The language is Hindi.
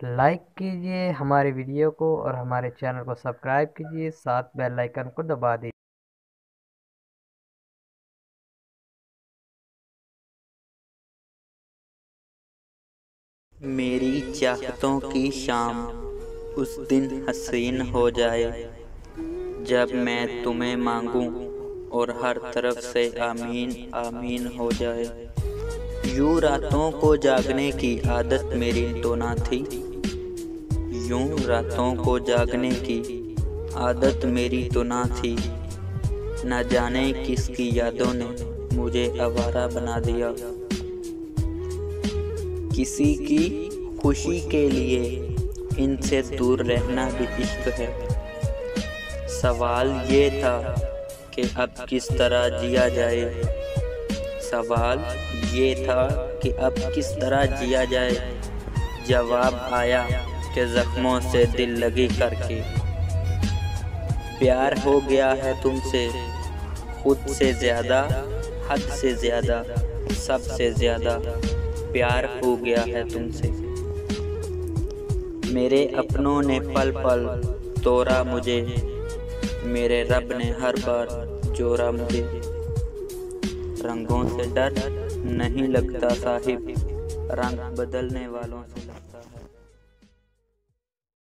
लाइक कीजिए हमारे वीडियो को और हमारे चैनल को सब्सक्राइब कीजिए, साथ बेल आइकन को दबा दीजिए। मेरी चाहतों की शाम उस दिन हसीन हो जाए, जब मैं तुम्हें मांगूं और हर तरफ़ से आमीन आमीन हो जाए। यूँ रातों को जागने की आदत मेरी तो ना थी यूँ रातों को जागने की आदत मेरी तो ना थी। न जाने किसकी यादों ने मुझे आवारा बना दिया। किसी की खुशी के लिए इनसे दूर रहना भी इश्क है। सवाल ये था कि अब किस तरह जिया जाए। सवाल ये था कि अब किस तरह जिया जाए। जवाब आया कि जख्मों से दिल लगी करके। प्यार हो गया है तुमसे, खुद से ज़्यादा, हद से ज़्यादा सबसे ज़्यादा। प्यार हो गया है तुमसे। मेरे अपनों ने पल पल तोड़ा मुझे। मेरे रब ने हर बार जोड़ा मुझे। रंगों से डर नहीं लगता साहिब, रंग बदलने वालों से